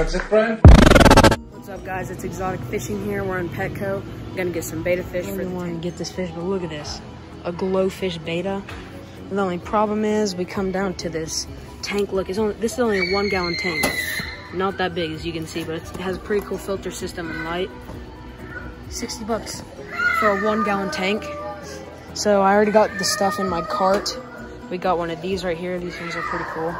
That's it, Brian? What's up, guys? It's Exotic Fishing here. We're in Petco. I'm gonna get some betta fish. I really wanted to get this fish, but look at this. A glowfish betta. And the only problem is we come down to this tank. Look, it's only, this is only a one gallon tank. Not that big as you can see, but it has a pretty cool filter system and light. 60 bucks for a one gallon tank. So I already got the stuff in my cart. We got one of these right here. These things are pretty cool.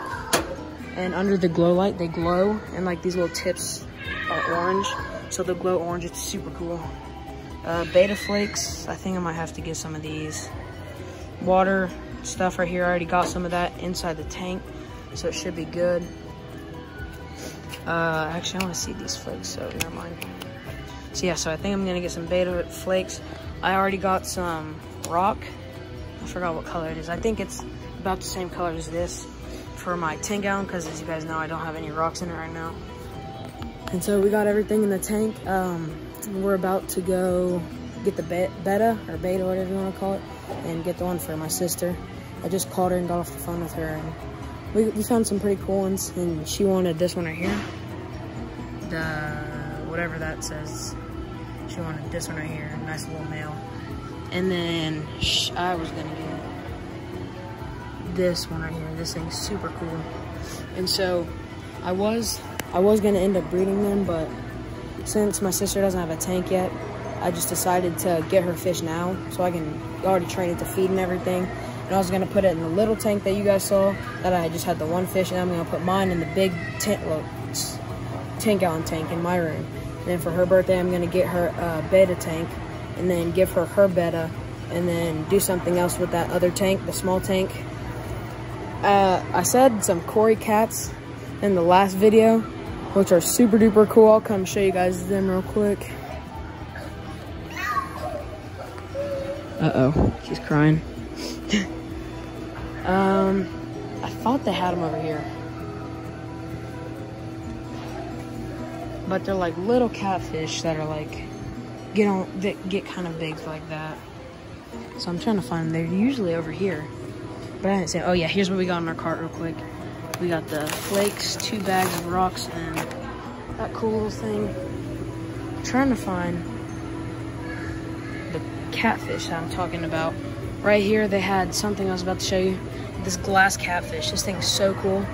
And under the glow light, they glow. And like these little tips are orange. So they'll glow orange. It's super cool. Uh, betta flakes. I think I might have to get some of these. Water stuff right here. I already got some of that inside the tank. So it should be good. Uh, actually, I want to see these flakes, so never mind. So yeah, so I think I'm gonna get some betta flakes. I already got some rock. I forgot what color it is. I think it's about the same color as this for my 10 gallon, because as you guys know, I don't have any rocks in it right now. And so we got everything in the tank. Um, we're about to go get the beta, or beta, whatever you want to call it, and get the one for my sister. I just called her and got off the phone with her, and we, we found some pretty cool ones, and she wanted this one right here. The, whatever that says. She wanted this one right here, nice little male. And then I was gonna get this one right here. This thing's super cool. And so I was, I was gonna end up breeding them, but since my sister doesn't have a tank yet, I just decided to get her fish now so I can already train it to feed and everything. And I was gonna put it in the little tank that you guys saw that I just had the one fish, and I'm gonna put mine in the big 10, well, 10 gallon tank in my room. And then for her birthday, I'm gonna get her a betta tank and then give her her betta and then do something else with that other tank, the small tank. Uh, I said some Cory cats in the last video, which are super duper cool. I'll come show you guys them real quick. Uh-oh, she's crying. um, I thought they had them over here. but they're like little catfish that are like get on that get kind of big like that. So I'm trying to find them. They're usually over here, say. Oh yeah, here's what we got in our cart real quick. We got the flakes, two bags of rocks, and that cool little thing. I'm trying to find the catfish that I'm talking about. Right here, they had something I was about to show you. This glass catfish. This thing's so cool.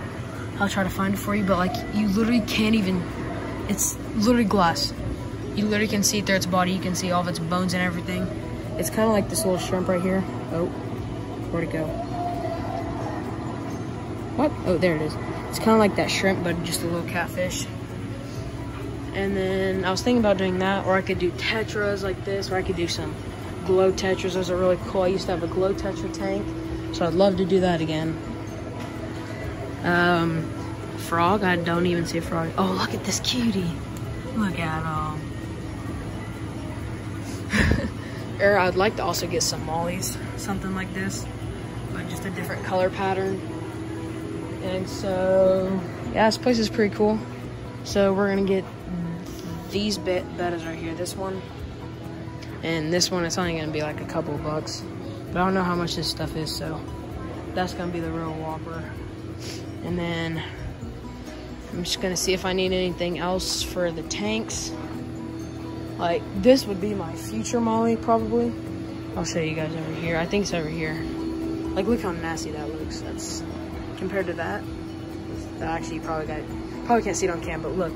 I'll try to find it for you, but like you literally can't even it's literally glass. You literally can see through its body. You can see all of its bones and everything. It's kind of like this little shrimp right here. Oh, where'd it go? What? Oh, there it is. It's kind of like that shrimp, but just a little catfish. And then I was thinking about doing that, or I could do tetras like this, or I could do some glow tetras. Those are really cool. I used to have a glow tetra tank, so I'd love to do that again. Um, frog. I don't even see a frog. Oh, look at this cutie. Look at him. or I'd like to also get some mollies, something like this, but just a different color pattern. And so, yeah, this place is pretty cool. So we're gonna get these bet bettas right here. This one and this one. It's only gonna be like a couple bucks, but I don't know how much this stuff is. So that's gonna be the real whopper. And then I'm just gonna see if I need anything else for the tanks. Like, this would be my future molly, probably. I'll show you guys over here. I think it's over here. Like, look how nasty that looks. That's, compared to that, actually, you probably got, probably can't see it on cam, but look,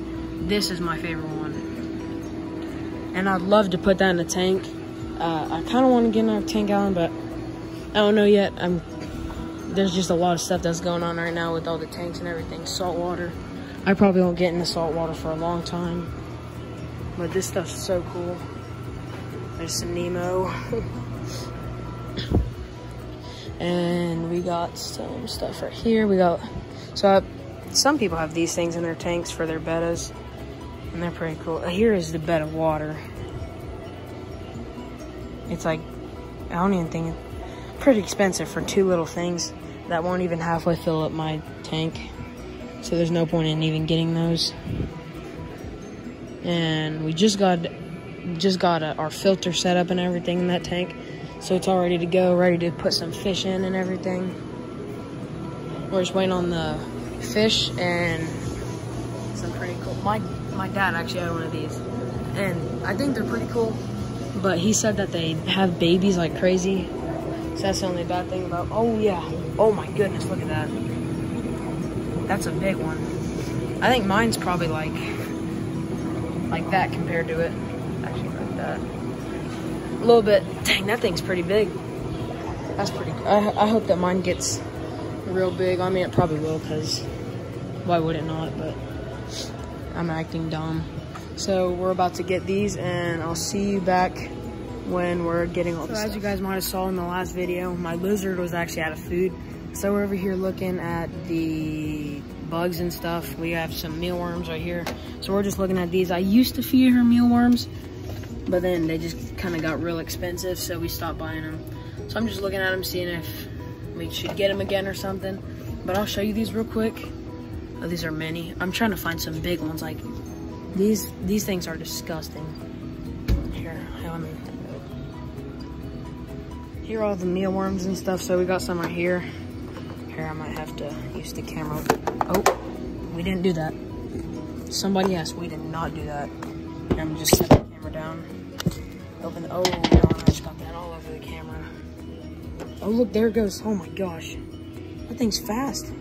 this is my favorite one. And I'd love to put that in a tank. Uh, I kind of want to get another 10 gallon, but I don't know yet. I'm, there's just a lot of stuff that's going on right now with all the tanks and everything, salt water. I probably won't get in the salt water for a long time. But this stuff's so cool. There's some Nemo. and we got some stuff right here. We got, so I, some people have these things in their tanks for their bettas. And they're pretty cool. Here is the bed of water. It's like, I don't even think, it's pretty expensive for two little things that won't even halfway fill up my tank. So there's no point in even getting those. And we just got just got a, our filter set up and everything in that tank. So it's all ready to go, ready to put some fish in and everything. We're just waiting on the fish and some pretty cool. My my dad actually had one of these, and I think they're pretty cool. But he said that they have babies like crazy. So that's the only bad thing about. Oh yeah. Oh my goodness, look at that. That's a big one. I think mine's probably like like that compared to it. Actually, like that. A little bit. Dang, that thing's pretty big. That's pretty. I I hope that mine gets real big. I mean, it probably will, because why would it not? But I'm acting dumb. So we're about to get these, and I'll see you back when we're getting all so as you guys might have saw in the last video, my lizard was actually out of food. So we're over here looking at the bugs and stuff. We have some mealworms right here. So we're just looking at these. I used to feed her mealworms, but then they just kind of got real expensive, so we stopped buying them. So I'm just looking at them, seeing if we should get them again or something. But I'll show you these real quick. Oh, these are many. I'm trying to find some big ones. Like these, these things are disgusting. Here, let me. Here are all the mealworms and stuff. So we got some right here. Here, I might have to use the camera. Oh, we didn't do that. Somebody asked. We did not do that. I'm just camera down. Open. The, oh! I that all over the camera. Oh, look, there goes. Oh my gosh. That thing's fast.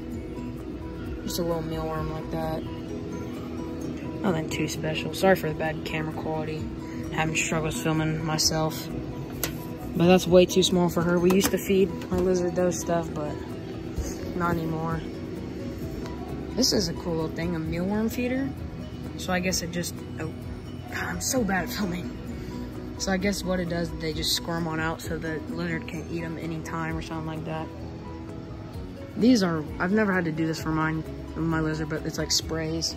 Just a little mealworm like that. Nothing too special. Sorry for the bad camera quality. Having struggles filming myself. But that's way too small for her. We used to feed our lizard those stuff, but not anymore. This is a cool little thing, a mealworm feeder. So I guess it just, oh, God, I'm so bad at filming. So I guess what it does, they just squirm on out so that Leonard can eat them anytime or something like that. These are, I've never had to do this for mine, my lizard, but it's like sprays.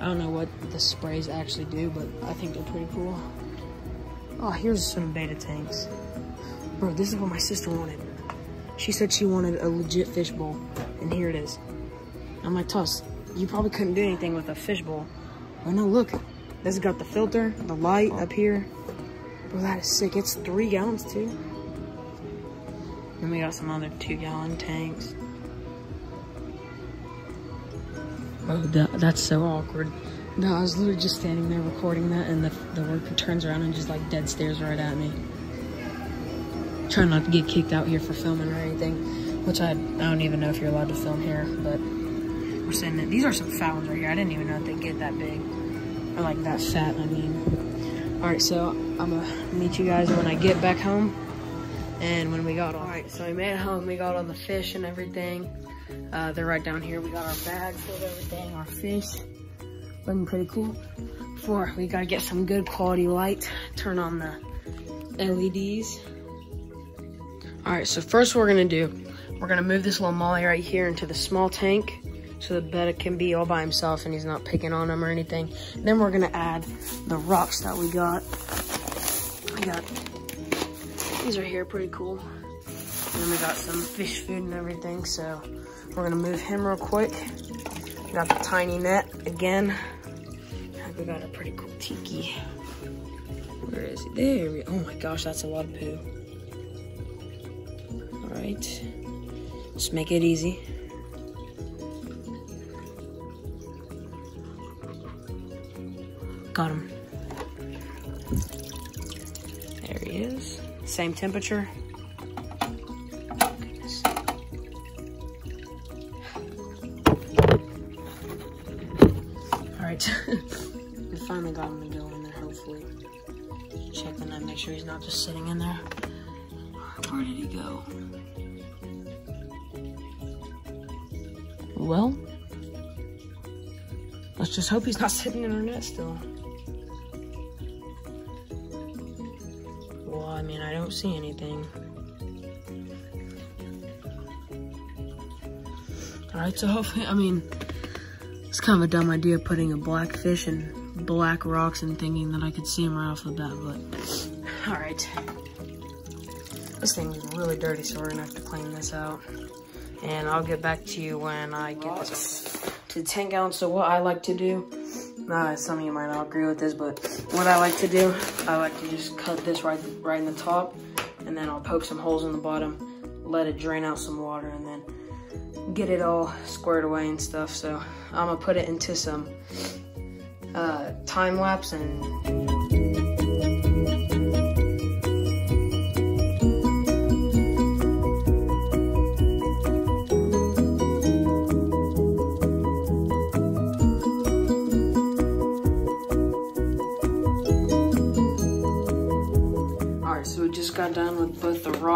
I don't know what the sprays actually do, but I think they're pretty cool. Oh, here's some betta tanks. Bro, this is what my sister wanted. She said she wanted a legit fishbowl, and here it is. I'm like, Tuss, you probably couldn't do anything with a fishbowl. Oh no, look, this has got the filter, the light oh. up here. Bro, that is sick. It's three gallons too. Then we got some other two gallon tanks. Oh, that, that's so awkward. No, I was literally just standing there recording that and the, the worker turns around and just like dead stares right at me. Trying not to get kicked out here for filming or anything, which I, I don't even know if you're allowed to film here, but we're sitting in, these are some ones right here. I didn't even know if they get that big. Or like that fat, I mean. All right, so I'm gonna meet you guys when I get back home and when we got all right so we made it home we got all the fish and everything. Uh, they're right down here we got our bags with everything our fish. Looking pretty cool. Before we gotta get some good quality light turn on the leds all right so first we're gonna do we're gonna move this little molly right here into the small tank so the betta can be all by himself and he's not picking on them or anything. then we're gonna add the rocks that we got. We got these are here, pretty cool. And then we got some fish food and everything, so we're gonna move him real quick. Got the tiny net again. We got a pretty cool tiki. Where is he? There we, oh my gosh, that's a lot of poo. All right, just make it easy. Got him. There he is. Same temperature. All right, we finally got him to go in there, hopefully. Checking that, make sure he's not just sitting in there. Where did he go? Well, let's just hope he's not sitting in our net still. Don't see anything. Alright, so hopefully, I mean, it's kind of a dumb idea putting a black fish and black rocks and thinking that I could see him right off the bat, but alright. This thing is really dirty, so we're gonna have to clean this out. And I'll get back to you when I get this to 10 gallons. So what I like to do uh, some of you might not agree with this, but what I like to do, I like to just cut this right, right in the top, and then I'll poke some holes in the bottom, let it drain out some water, and then get it all squared away and stuff. So I'm gonna put it into some uh, time lapse and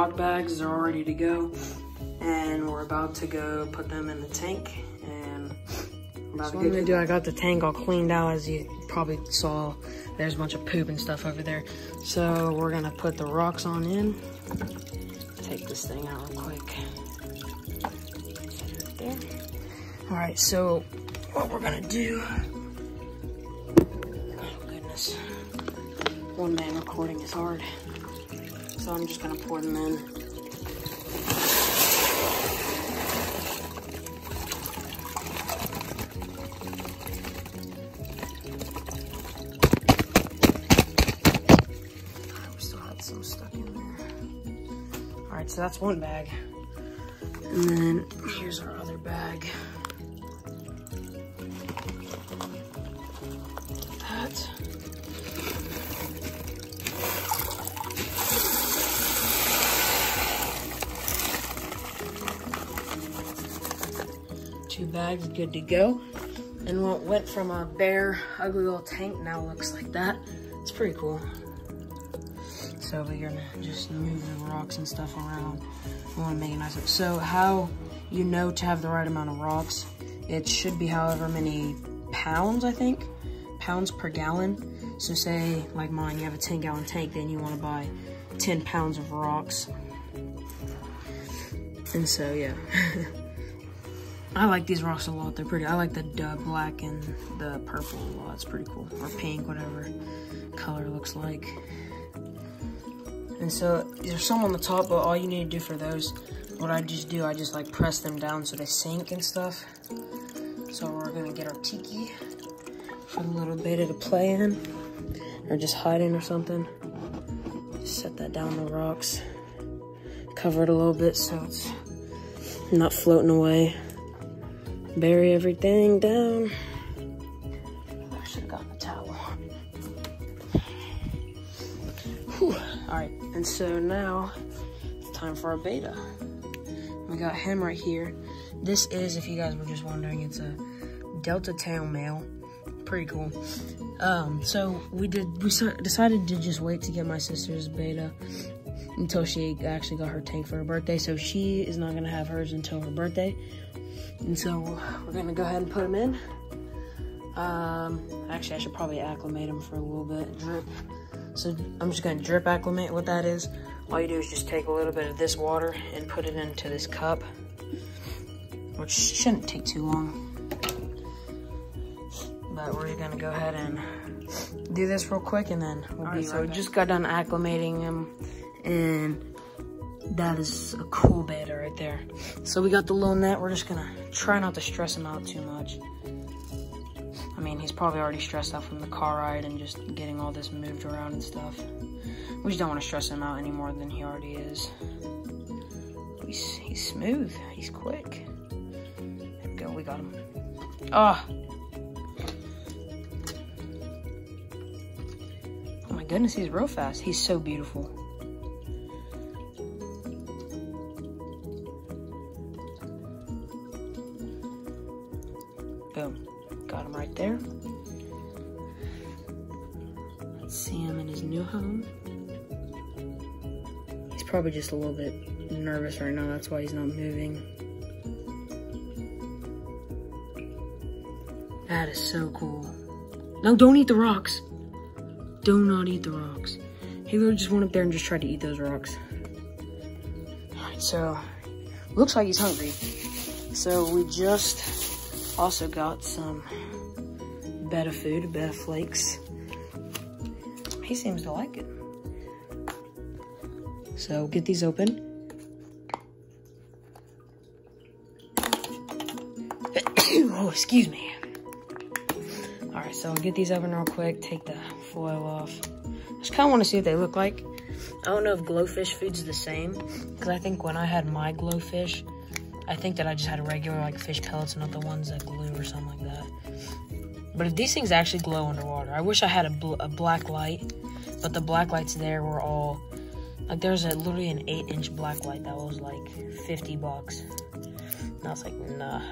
bags. They're all ready to go. And we're about to go put them in the tank. And about so what I'm gonna do, I got the tank all cleaned out as you probably saw. There's a bunch of poop and stuff over there. So we're gonna put the rocks on in. Take this thing out real quick. Right there. All right, so what we're gonna do, oh goodness, one man recording is hard. So I'm just gonna pour them in. Ah, Alright, so that's one bag. And then here's our other bag. Two bags good to go. And what went from a bare, ugly little tank now looks like that. It's pretty cool. So we're gonna just move the rocks and stuff around. We wanna make it nice. So how you know to have the right amount of rocks, it should be however many pounds, I think, pounds per gallon. So say, like mine, you have a 10 gallon tank, then you wanna buy 10 pounds of rocks. And so, yeah. I like these rocks a lot. They're pretty. I like the uh, black and the purple a lot. It's pretty cool. Or pink, whatever color looks like. And so there's some on the top, but all you need to do for those, what I just do, I just like press them down so they sink and stuff. So we're gonna get our tiki for a little betta to play in, or just hide in or something. Just set that down the rocks, cover it a little bit so it's not floating away bury everything down. I should have gotten a towel. Whew. All right, and so now it's time for our betta. We got him right here. This is, if you guys were just wondering, it's a Delta tail male. Pretty cool. Um, so we did, we decided to just wait to get my sister's betta until she actually got her tank for her birthday. So she is not gonna have hers until her birthday. And so we're gonna go ahead and put them in. Um, actually, I should probably acclimate them for a little bit, drip. So I'm just gonna drip acclimate. What that is, all you do is just take a little bit of this water and put it into this cup, which shouldn't take too long. But we're gonna go ahead and do this real quick and then we'll all be right, so we just got done acclimating them and that is a cool betta right there. So we got the little net. We're just gonna try not to stress him out too much. I mean, he's probably already stressed out from the car ride and just getting all this moved around and stuff. We just don't want to stress him out any more than he already is. He's, he's smooth. He's quick. There we go. We got him. Ah. Oh. oh my goodness, he's real fast. He's so beautiful. Just a little bit nervous right now. That's why he's not moving. That is so cool. No, don't eat the rocks. Do not eat the rocks. He literally just went up there and just tried to eat those rocks. Alright, so looks like he's hungry. So we just also got some better food, better flakes. He seems to like. So get these open. oh, excuse me. All right, so I'll get these open real quick, take the foil off. I just kind of want to see what they look like. I don't know if glowfish food's the same, because I think when I had my glowfish, I think that I just had a regular like fish pellets, not the ones that glue or something like that. But if these things actually glow underwater, I wish I had a, bl a black light, but the black lights there were all like there's a literally an eight inch black light that was like 50 bucks. And I was like, nah.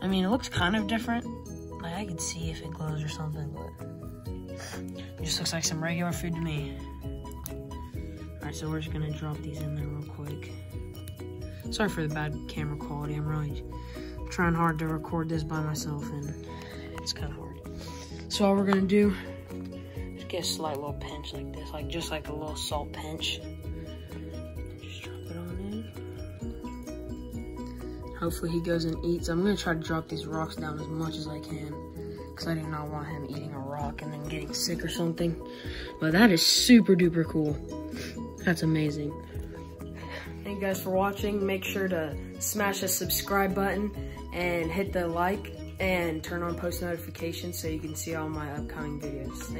I mean, it looks kind of different. Like I can see if it glows or something, but it just looks like some regular food to me. Alright, so we're just gonna drop these in there real quick. Sorry for the bad camera quality. I'm really trying hard to record this by myself and it's kind of hard. So all we're gonna do get a slight little pinch like this, like just like a little salt pinch. Just drop it on in. Hopefully he goes and eats. I'm gonna try to drop these rocks down as much as I can because I do not want him eating a rock and then getting sick or something. But that is super duper cool. That's amazing. Thank you guys for watching. Make sure to smash the subscribe button and hit the like and turn on post notifications so you can see all my upcoming videos.